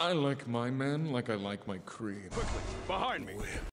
I like my men like I like my cream. Quickly, behind me.